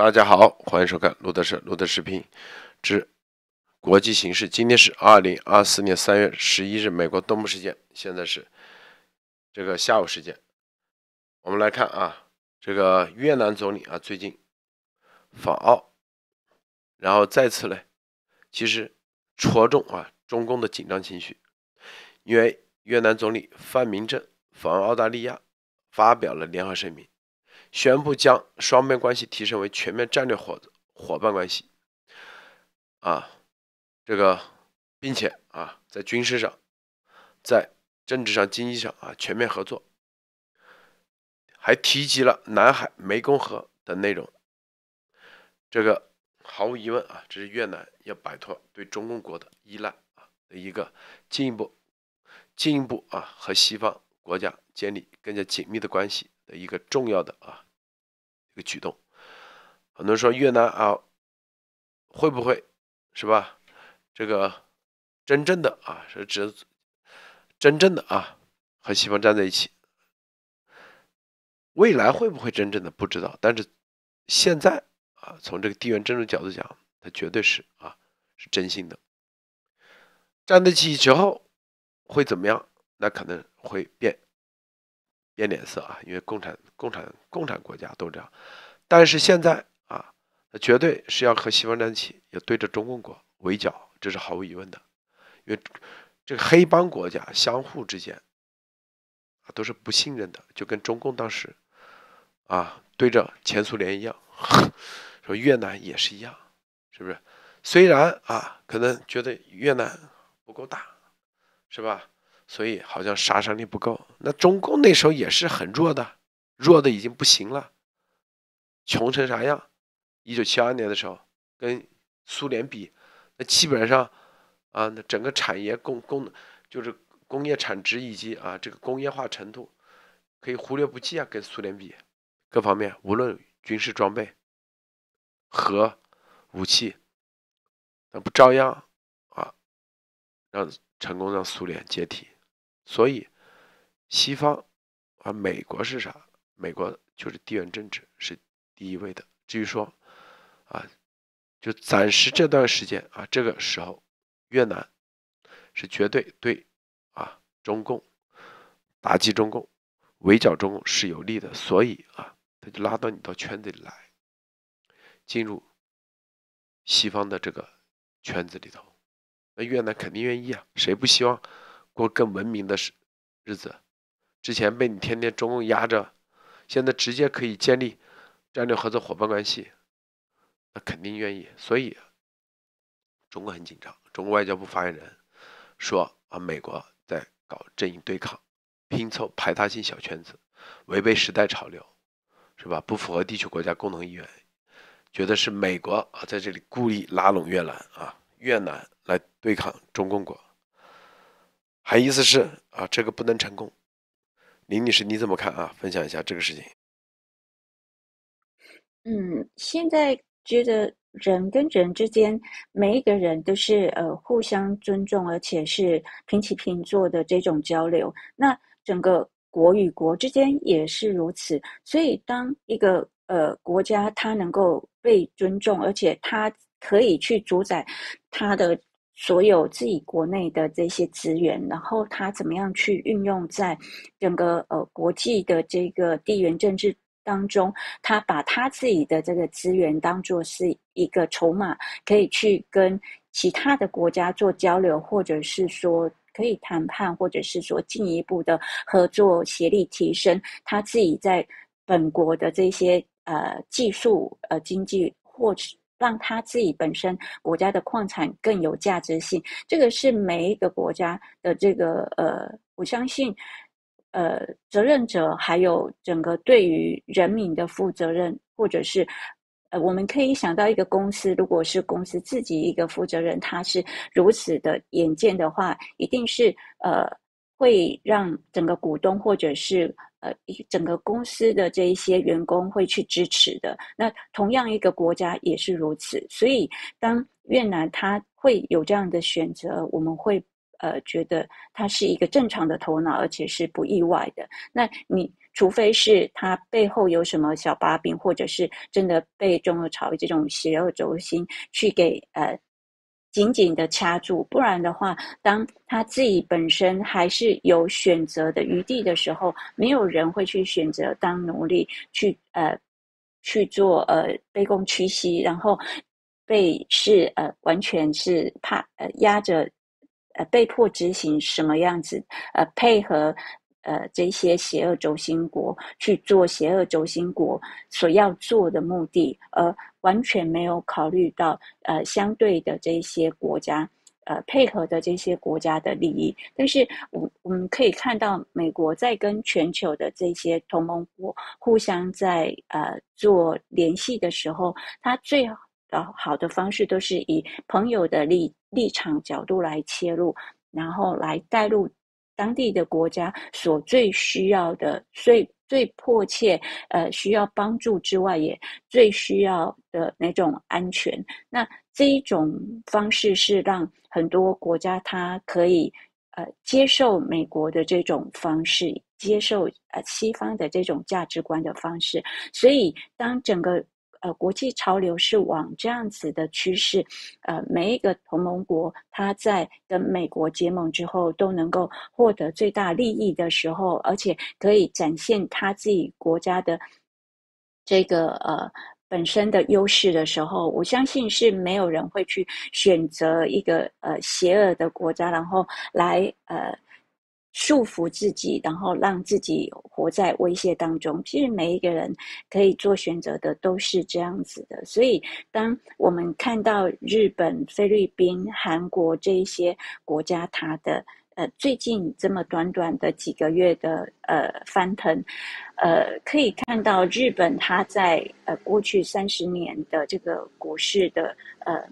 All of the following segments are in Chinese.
大家好，欢迎收看路德社路德视频之国际形势。今天是二零二四年三月十一日，美国东部时间，现在是这个下午时间。我们来看啊，这个越南总理啊最近访澳，然后再次呢，其实戳中啊中共的紧张情绪，因为越南总理范明政访澳大利亚，发表了联合声明。宣布将双边关系提升为全面战略伙伙伴关系，啊，这个，并且啊，在军事上、在政治上、经济上啊全面合作，还提及了南海、湄公河等内容。这个毫无疑问啊，这是越南要摆脱对中共国的依赖啊的一个进一步、进一步啊和西方国家建立更加紧密的关系。的一个重要的啊一个举动，很多人说越南啊会不会是吧？这个真正的啊是指真正的啊和西方站在一起，未来会不会真正的不知道，但是现在啊从这个地缘政治角度讲，它绝对是啊是真心的，站得起之后会怎么样？那可能会变。变脸色啊，因为共产、共产、共产国家都这样，但是现在啊，绝对是要和西方站起，要对着中共国围剿，这是毫无疑问的。因为这个黑帮国家相互之间啊都是不信任的，就跟中共当时啊对着前苏联一样，说越南也是一样，是不是？虽然啊可能觉得越南不够大，是吧？所以好像杀伤力不够。那中共那时候也是很弱的，弱的已经不行了，穷成啥样？一九七二年的时候，跟苏联比，那基本上啊，那整个产业工工就是工业产值以及啊这个工业化程度，可以忽略不计啊。跟苏联比，各方面无论军事装备、核武器，那不照样啊，让成功让苏联解体。所以，西方啊，美国是啥？美国就是地缘政治是第一位的。至于说啊，就暂时这段时间啊，这个时候，越南是绝对对啊中共打击中共、围剿中共是有利的。所以啊，他就拉到你到圈子里来，进入西方的这个圈子里头。那越南肯定愿意啊，谁不希望？过更文明的日日子，之前被你天天中共压着，现在直接可以建立战略合作伙伴关系，那肯定愿意。所以，中国很紧张。中国外交部发言人说：“啊，美国在搞阵营对抗，拼凑排他性小圈子，违背时代潮流，是吧？不符合地区国家共同意愿，觉得是美国啊在这里故意拉拢越南啊，越南来对抗中共国。”还意思是啊，这个不能成功。林女士你怎么看啊？分享一下这个事情。嗯，现在觉得人跟人之间，每一个人都是呃互相尊重，而且是平起平坐的这种交流。那整个国与国之间也是如此。所以，当一个呃国家它能够被尊重，而且它可以去主宰它的。所有自己国内的这些资源，然后他怎么样去运用在整个呃国际的这个地缘政治当中？他把他自己的这个资源当做是一个筹码，可以去跟其他的国家做交流，或者是说可以谈判，或者是说进一步的合作协力提升他自己在本国的这些呃技术呃经济或者。让他自己本身国家的矿产更有价值性，这个是每一个国家的这个呃，我相信，呃，责任者还有整个对于人民的负责任，或者是呃，我们可以想到一个公司，如果是公司自己一个负责人，他是如此的眼见的话，一定是呃，会让整个股东或者是。呃，一整个公司的这一些员工会去支持的。那同样一个国家也是如此。所以，当越南它会有这样的选择，我们会呃觉得他是一个正常的头脑，而且是不意外的。那你除非是他背后有什么小把柄，或者是真的被中俄朝这种邪恶轴心去给呃紧紧的掐住，不然的话，当他自己本身还是有选择的余地的时候，没有人会去选择当奴隶去呃去做呃卑躬屈膝，然后。被是呃，完全是怕呃压着，呃被迫执行什么样子呃配合呃这些邪恶轴心国去做邪恶轴心国所要做的目的，而完全没有考虑到呃相对的这些国家呃配合的这些国家的利益。但是我我们可以看到，美国在跟全球的这些同盟国互相在呃做联系的时候，它最好。好的方式都是以朋友的立立场角度来切入，然后来带入当地的国家所最需要的、最最迫切呃需要帮助之外，也最需要的那种安全。那这一种方式是让很多国家它可以呃接受美国的这种方式，接受呃西方的这种价值观的方式。所以当整个呃，国际潮流是往这样子的趋势，呃，每一个同盟国，它在跟美国结盟之后，都能够获得最大利益的时候，而且可以展现他自己国家的这个呃本身的优势的时候，我相信是没有人会去选择一个呃邪恶的国家，然后来呃。束缚自己，然后让自己活在威胁当中。其实每一个人可以做选择的都是这样子的。所以，当我们看到日本、菲律宾、韩国这一些国家，它的呃最近这么短短的几个月的呃翻腾，呃，可以看到日本它在呃过去三十年的这个股市的呃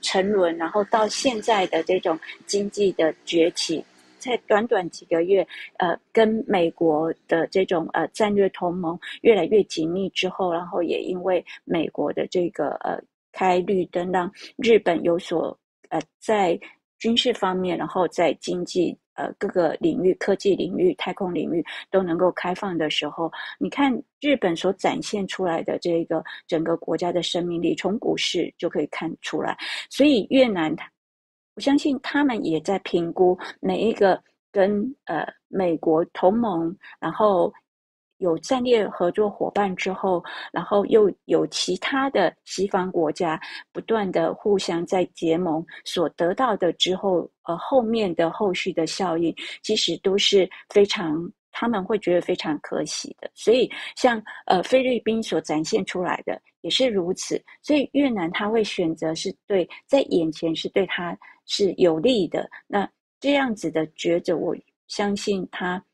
沉沦，然后到现在的这种经济的崛起。在短短几个月，呃，跟美国的这种呃战略同盟越来越紧密之后，然后也因为美国的这个呃开绿灯，让日本有所呃在军事方面，然后在经济呃各个领域、科技领域、太空领域都能够开放的时候，你看日本所展现出来的这个整个国家的生命力，从股市就可以看出来。所以越南它。相信他们也在评估每一个跟呃美国同盟，然后有战略合作伙伴之后，然后又有其他的西方国家不断的互相在结盟所得到的之后，呃后面的后续的效应，其实都是非常他们会觉得非常可喜的。所以像呃菲律宾所展现出来的也是如此，所以越南他会选择是对在眼前是对他。是有利的。那这样子的抉择，我相信他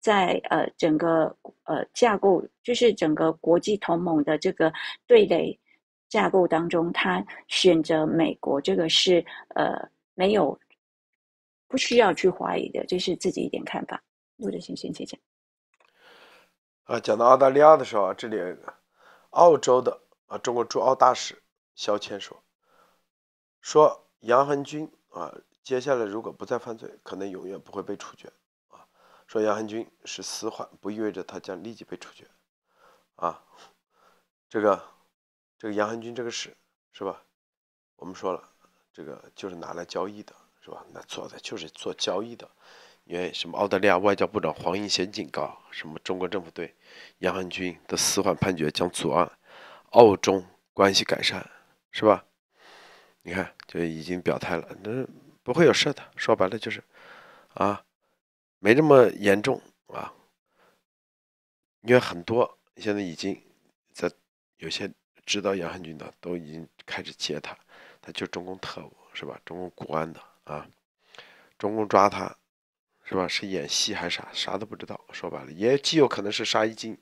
在呃整个呃架构，就是整个国际同盟的这个对垒架构当中，他选择美国，这个是呃没有不需要去怀疑的，这是自己一点看法。陆德先生，谢谢。啊，讲到澳大利亚的时候啊，这里澳洲的啊中国驻澳大使肖谦说说杨恒军。啊，接下来如果不再犯罪，可能永远不会被处决。啊，说杨汉军是死缓，不意味着他将立即被处决。啊，这个这个杨汉军这个事是吧？我们说了，这个就是拿来交易的，是吧？那做的就是做交易的。因为什么？澳大利亚外交部长黄英贤警告，什么中国政府对杨汉军的死缓判决将阻碍澳中关系改善，是吧？你看，就已经表态了，那不会有事的。说白了就是，啊，没这么严重啊。因为很多现在已经在有些知道杨汉军的，都已经开始接他，他就中共特务是吧？中共国安的啊，中共抓他是吧？是演戏还是啥？啥都不知道。说白了，也既有可能是杀一儆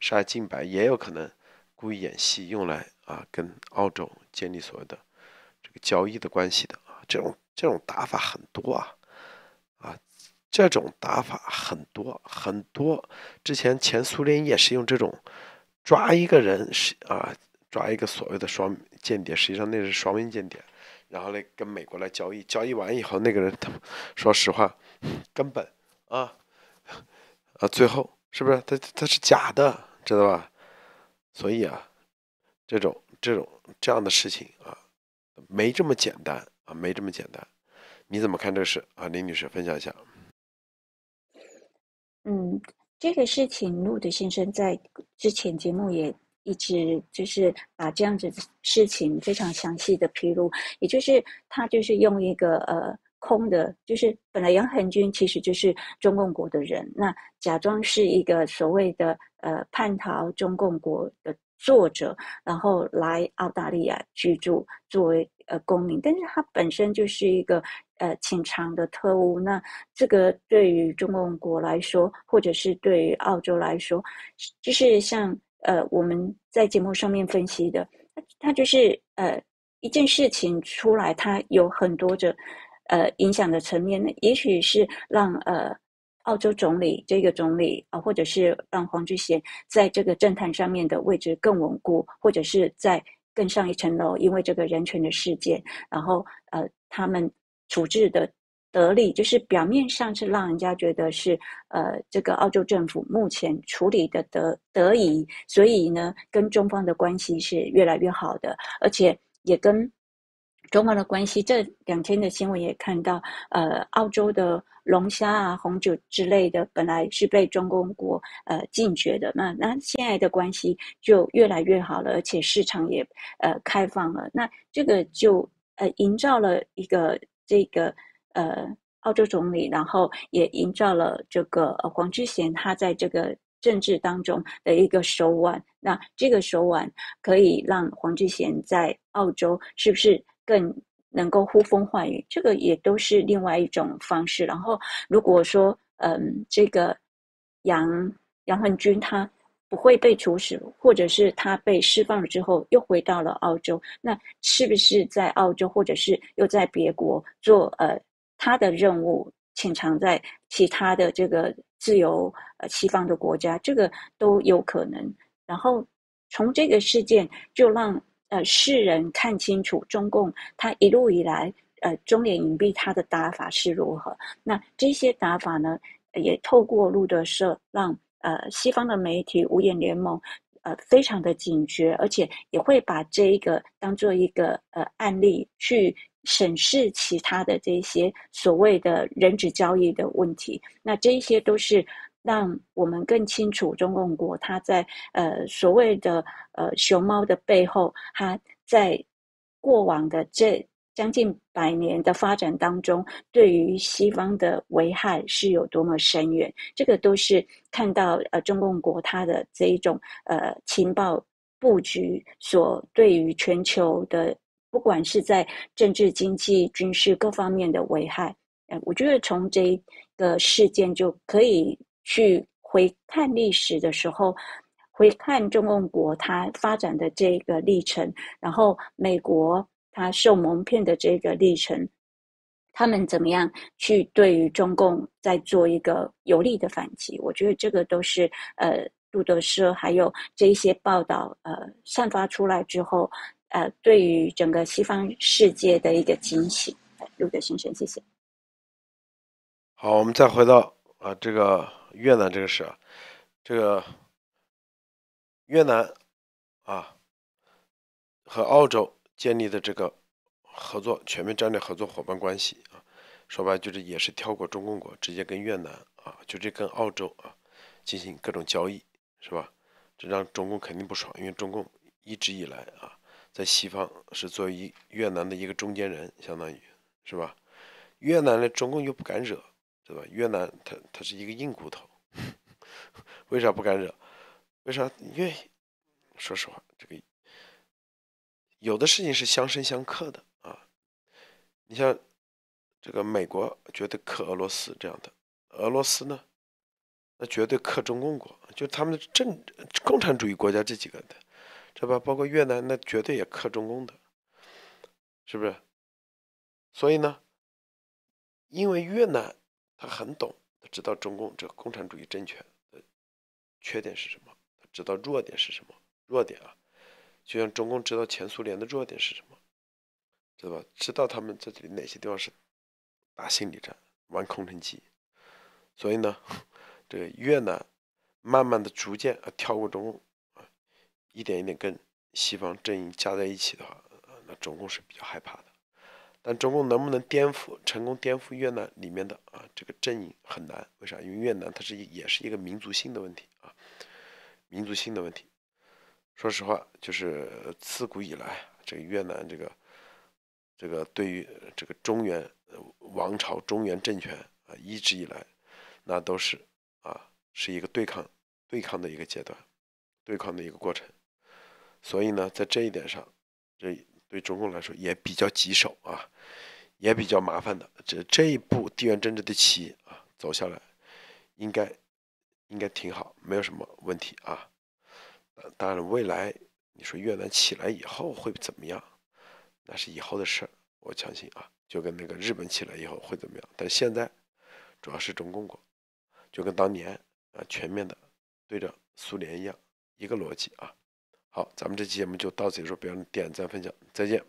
杀靖白，也有可能故意演戏，用来啊跟澳洲建立所谓的。交易的关系的啊，这种这种打法很多啊，啊，这种打法很多很多。之前前苏联也是用这种抓一个人是啊，抓一个所谓的双间谍，实际上那是双面间谍，然后来跟美国来交易，交易完以后，那个人他说实话，根本啊啊，最后是不是他他是假的，知道吧？所以啊，这种这种这样的事情啊，没这么简单啊，没这么简单。你怎么看这事啊，林女士分享一下。嗯，这个事情，路德先生在之前节目也一直就是把这样子的事情非常详细的披露，也就是他就是用一个呃空的，就是本来杨恒军其实就是中共国的人，那假装是一个所谓的呃叛逃中共国的。作者，然后来澳大利亚居住作为呃公民，但是他本身就是一个呃潜藏的特务。那这个对于中共国来说，或者是对于澳洲来说，就是像呃我们在节目上面分析的，他就是呃一件事情出来，它有很多的呃影响的层面呢，也许是让呃。澳洲总理这个总理啊，或者是让黄志贤在这个政坛上面的位置更稳固，或者是在更上一层楼，因为这个人权的事件，然后呃，他们处置的得力，就是表面上是让人家觉得是呃，这个澳洲政府目前处理的得得宜，所以呢，跟中方的关系是越来越好的，而且也跟中方的关系，这两天的新闻也看到，呃，澳洲的。龙虾啊，红酒之类的，本来是被中共国呃禁绝的，那那现在的关系就越来越好了，而且市场也呃开放了，那这个就呃营造了一个这个呃澳洲总理，然后也营造了这个呃黄志贤他在这个政治当中的一个手腕，那这个手腕可以让黄志贤在澳洲是不是更？能够呼风唤雨，这个也都是另外一种方式。然后，如果说，嗯，这个杨杨恒军他不会被处死，或者是他被释放了之后又回到了澳洲，那是不是在澳洲，或者是又在别国做呃他的任务，潜藏在其他的这个自由呃西方的国家，这个都有可能。然后从这个事件就让。呃，世人看清楚中共他一路以来，呃，中联隐蔽他的打法是如何。那这些打法呢，也透过路德社让呃西方的媒体五眼联盟呃非常的警觉，而且也会把这一个当做一个呃案例去审视其他的这些所谓的人质交易的问题。那这些都是。让我们更清楚中共国它在呃所谓的呃熊猫的背后，它在过往的这将近百年的发展当中，对于西方的危害是有多么深远。这个都是看到呃中共国它的这一种呃情报布局所对于全球的，不管是在政治、经济、军事各方面的危害。呃，我觉得从这个事件就可以。去回看历史的时候，回看中共国它发展的这个历程，然后美国它受蒙骗的这个历程，他们怎么样去对于中共在做一个有力的反击？我觉得这个都是呃路德社还有这一些报道呃散发出来之后，呃对于整个西方世界的一个惊喜。路德先生，谢谢。好，我们再回到啊这个。越南这个事啊，这个越南啊和澳洲建立的这个合作全面战略合作伙伴关系啊，说白就是也是跳过中共国，直接跟越南啊，就这跟澳洲啊进行各种交易，是吧？这让中共肯定不爽，因为中共一直以来啊，在西方是作为一越南的一个中间人，相当于是吧？越南呢，中共又不敢惹。对吧？越南它它是一个硬骨头，为啥不敢惹？为啥？因为说实话，这个有的事情是相生相克的啊。你像这个美国绝对克俄罗斯这样的，俄罗斯呢，那绝对克中共国，就他们的政共产主义国家这几个的，对吧？包括越南，那绝对也克中共的，是不是？所以呢，因为越南。他很懂，他知道中共这个共产主义政权的缺点是什么，他知道弱点是什么。弱点啊，就像中共知道前苏联的弱点是什么，知道吧？知道他们这里哪些地方是打心理战、玩空城计，所以呢，这个越南慢慢的、逐渐啊跳过中共啊，一点一点跟西方阵营加在一起的话，那中共是比较害怕的。但中共能不能颠覆成功颠覆越南里面的啊这个阵营很难？为啥？因为越南它是也是一个民族性的问题啊，民族性的问题。说实话，就是自古以来，这个越南这个。这个对于这个中原王朝、中原政权啊，一直以来，那都是啊，是一个对抗、对抗的一个阶段，对抗的一个过程。所以呢，在这一点上，这对中共来说也比较棘手啊，也比较麻烦的。这这一步地缘政治的棋啊，走下来，应该应该挺好，没有什么问题啊。当然，未来你说越南起来以后会怎么样？那是以后的事，我相信啊，就跟那个日本起来以后会怎么样？但现在主要是中共国，就跟当年啊全面的对着苏联一样，一个逻辑啊。好，咱们这期节目就到此结束，别忘点赞分享，再见。